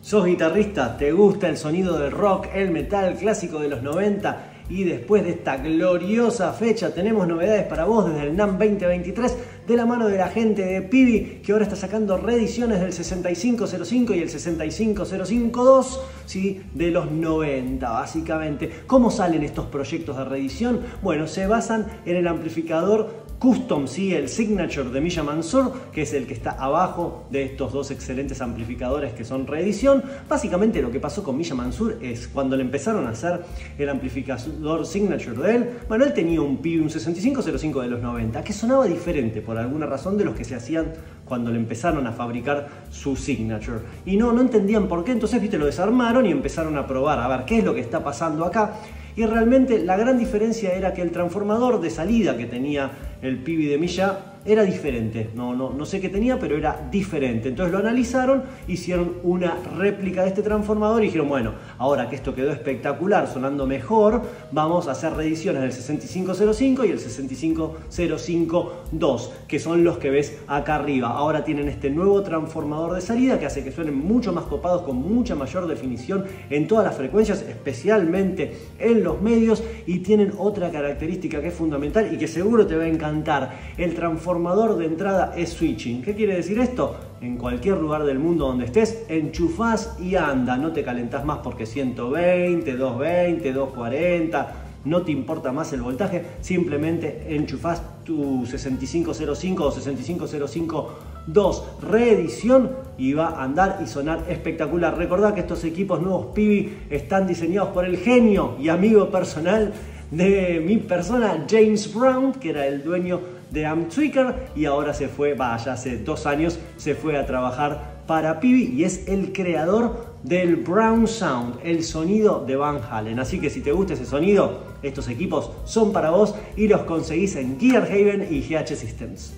¿Sos guitarrista? ¿Te gusta el sonido del rock, el metal clásico de los 90? Y después de esta gloriosa fecha tenemos novedades para vos desde el NAM 2023 de la mano de la gente de Pibi que ahora está sacando reediciones del 6505 y el 65052 ¿sí? de los 90 básicamente. ¿Cómo salen estos proyectos de reedición? Bueno, se basan en el amplificador Custom, sí, el Signature de Milla Mansur, que es el que está abajo de estos dos excelentes amplificadores que son reedición. Básicamente lo que pasó con Milla Mansur es cuando le empezaron a hacer el amplificador Signature de él, bueno, él tenía un PIB, un 6505 de los 90, que sonaba diferente por alguna razón de los que se hacían cuando le empezaron a fabricar su Signature. Y no, no entendían por qué, entonces, viste, lo desarmaron y empezaron a probar, a ver qué es lo que está pasando acá. Y realmente la gran diferencia era que el transformador de salida que tenía el Pibi de Milla era diferente. No, no, no sé qué tenía, pero era diferente. Entonces lo analizaron, hicieron una réplica de este transformador y dijeron, bueno, ahora que esto quedó espectacular, sonando mejor, vamos a hacer reediciones del 6505 y el 65052, que son los que ves acá arriba. Ahora tienen este nuevo transformador de salida que hace que suenen mucho más copados, con mucha mayor definición en todas las frecuencias, especialmente en los medios, y tienen otra característica que es fundamental y que seguro te va a encantar. El transformador transformador de entrada es switching. ¿Qué quiere decir esto? En cualquier lugar del mundo donde estés, enchufás y anda. No te calentás más porque 120, 220, 240 no te importa más el voltaje, simplemente enchufás tu 6505 o 65052 reedición y va a andar y sonar espectacular. Recordad que estos equipos nuevos Pibi están diseñados por el genio y amigo personal de mi persona, James Brown, que era el dueño de Amtwicker y ahora se fue, vaya, hace dos años se fue a trabajar para Pibi y es el creador del Brown Sound, el sonido de Van Halen. Así que si te gusta ese sonido, estos equipos son para vos y los conseguís en Gear Haven y GH Systems.